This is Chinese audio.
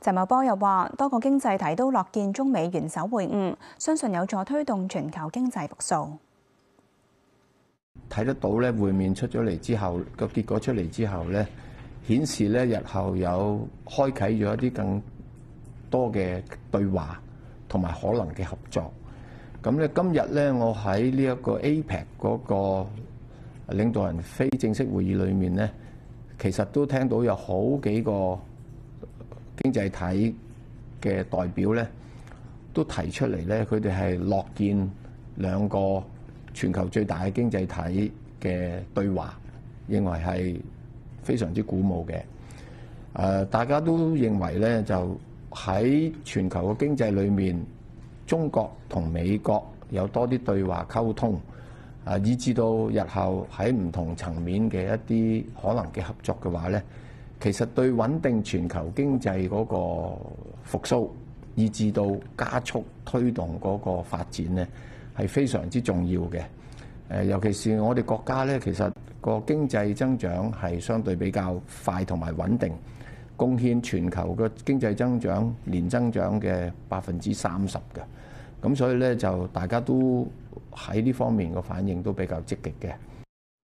陳茂波又話：多個經濟體都樂見中美元首會晤，相信有助推動全球經濟復甦。睇得到咧，會面出咗嚟之後，個結果出嚟之後咧，顯示咧日後有開啓咗一啲更多嘅對話同埋可能嘅合作。咁咧今日咧，我喺呢一個 APEC 嗰個領導人非正式會議裏面咧，其實都聽到有好幾個經濟體嘅代表咧，都提出嚟咧，佢哋係樂見兩個全球最大嘅經濟體嘅對話，認為係非常之鼓舞嘅。誒，大家都認為咧，就喺全球嘅經濟裏面，中國同美國有多啲對話溝通，啊，以至到日後喺唔同層面嘅一啲可能嘅合作嘅話咧。其實對穩定全球經濟嗰個復甦，以至到加速推動嗰個發展呢，係非常之重要嘅。誒，尤其是我哋國家呢，其實個經濟增長係相對比較快同埋穩定，貢獻全球嘅經濟增長年增長嘅百分之三十嘅。咁所以呢，就大家都喺呢方面嘅反應都比較積極嘅。